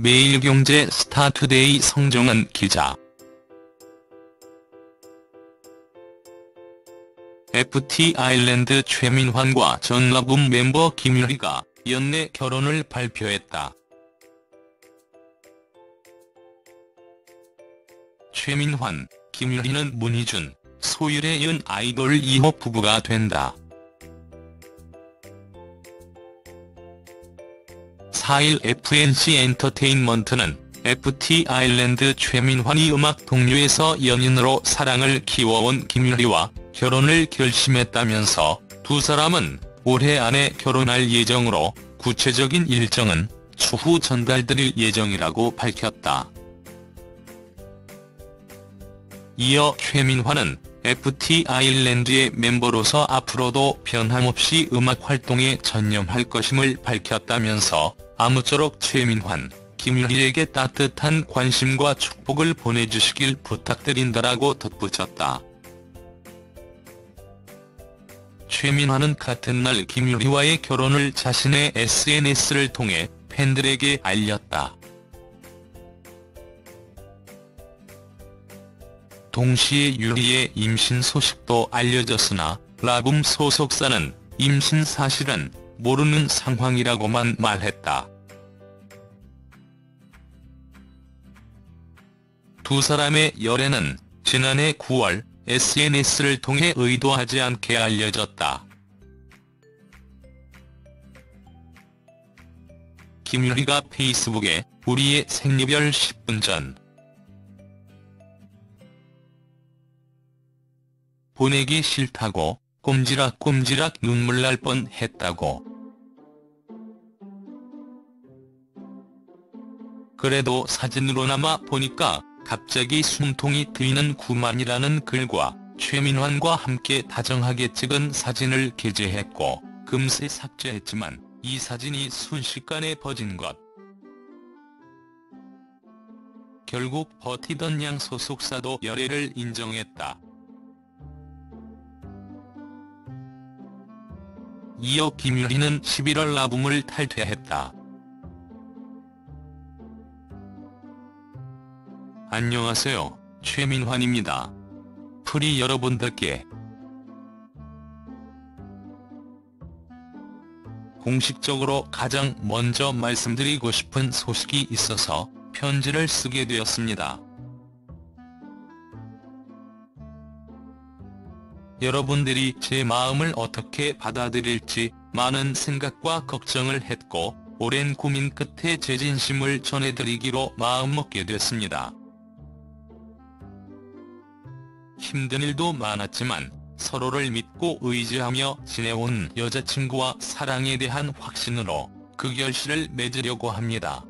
매일경제 스타투데이 성정은 기자 FT 아일랜드 최민환과 전라붐 멤버 김유리가 연내 결혼을 발표했다. 최민환, 김유리는 문희준, 소율에 이은 아이돌 2호 부부가 된다. 4일 FNC 엔터테인먼트는 FT 아일랜드 최민환이 음악 동료에서 연인으로 사랑을 키워온 김유리와 결혼을 결심했다면서 두 사람은 올해 안에 결혼할 예정으로 구체적인 일정은 추후 전달드릴 예정이라고 밝혔다. 이어 최민환은 FT 아일랜드의 멤버로서 앞으로도 변함없이 음악 활동에 전념할 것임을 밝혔다면서 아무쪼록 최민환, 김유리에게 따뜻한 관심과 축복을 보내주시길 부탁드린다라고 덧붙였다. 최민환은 같은 날 김유리와의 결혼을 자신의 SNS를 통해 팬들에게 알렸다. 동시에 유리의 임신 소식도 알려졌으나 라붐 소속사는 임신 사실은 모르는 상황이라고만 말했다. 두 사람의 열애는 지난해 9월 SNS를 통해 의도하지 않게 알려졌다. 김유리가 페이스북에 우리의 생리별 10분 전 보내기 싫다고 꼼지락꼼지락 눈물 날 뻔했다고. 그래도 사진으로나마 보니까 갑자기 숨통이 트이는 구만이라는 글과 최민환과 함께 다정하게 찍은 사진을 게재했고 금세 삭제했지만 이 사진이 순식간에 퍼진 것. 결국 버티던 양 소속사도 열애를 인정했다. 이어 김유리는 11월 라붐을 탈퇴했다. 안녕하세요, 최민환입니다. 프리 여러분들께 공식적으로 가장 먼저 말씀드리고 싶은 소식이 있어서 편지를 쓰게 되었습니다. 여러분들이 제 마음을 어떻게 받아들일지 많은 생각과 걱정을 했고 오랜 고민 끝에 제 진심을 전해드리기로 마음먹게 됐습니다. 힘든 일도 많았지만 서로를 믿고 의지하며 지내온 여자친구와 사랑에 대한 확신으로 그 결실을 맺으려고 합니다.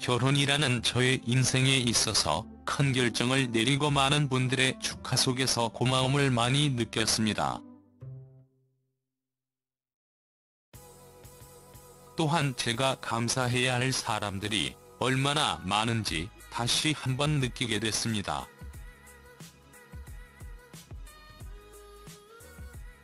결혼이라는 저의 인생에 있어서 큰 결정을 내리고 많은 분들의 축하 속에서 고마움을 많이 느꼈습니다. 또한 제가 감사해야 할 사람들이 얼마나 많은지 다시 한번 느끼게 됐습니다.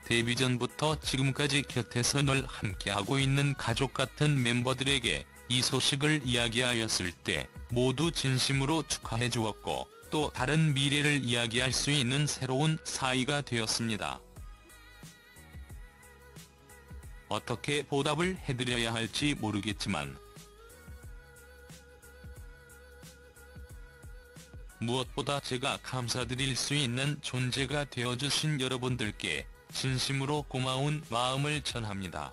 데뷔 전부터 지금까지 곁에서 늘 함께하고 있는 가족 같은 멤버들에게 이 소식을 이야기하였을 때 모두 진심으로 축하해 주었고 또 다른 미래를 이야기할 수 있는 새로운 사이가 되었습니다. 어떻게 보답을 해드려야 할지 모르겠지만 무엇보다 제가 감사드릴 수 있는 존재가 되어주신 여러분들께 진심으로 고마운 마음을 전합니다.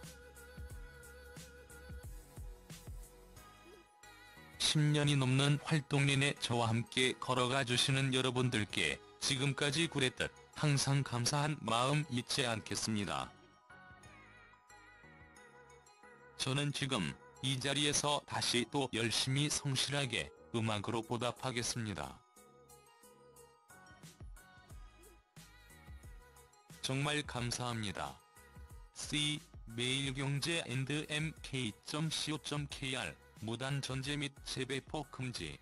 10년이 넘는 활동 내내 저와 함께 걸어가 주시는 여러분들께 지금까지 그랬듯 항상 감사한 마음 잊지 않겠습니다. 저는 지금 이 자리에서 다시 또 열심히 성실하게 음악으로 보답하겠습니다. 정말 감사합니다. C 매일경제 mk.co.kr 무단 전제 및 재배포 금지